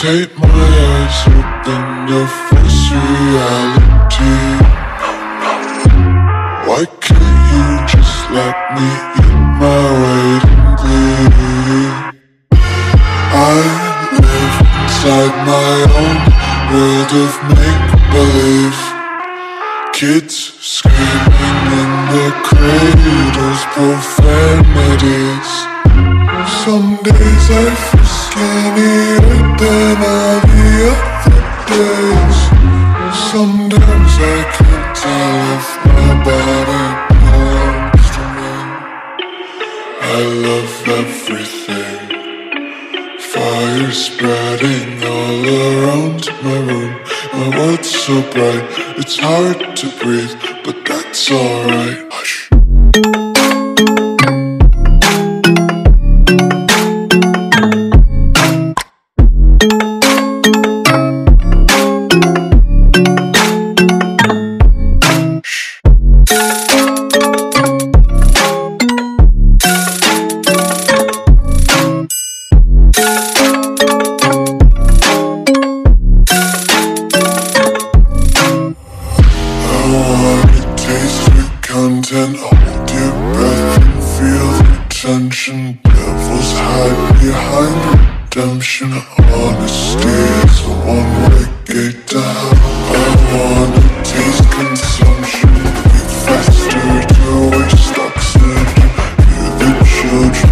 Take my eyes open to face reality. Why can't you just let me eat my weight in glee? I live inside my own world of make-believe. Kids screaming in the cradles, profanities Some days I feel skinnier than the other days. Sometimes I can't tell if my body belongs to me. I love everything. Fire spreading all around my room. My world's so bright, it's hard to breathe But that's alright. Hush redemption. Devils hide behind redemption. Honesty is a one-way gate to hell I wanna taste consumption. Be faster to waste oxygen Hear the children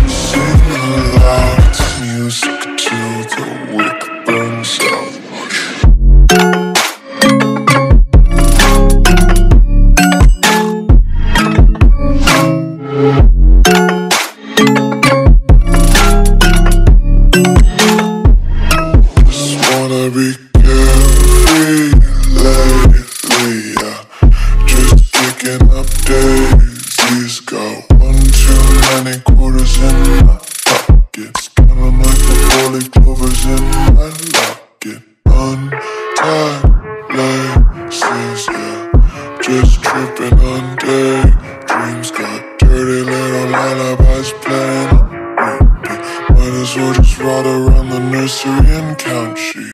free just picking up daisies. Got one quarters in my like the four leaf clovers in my. Untied.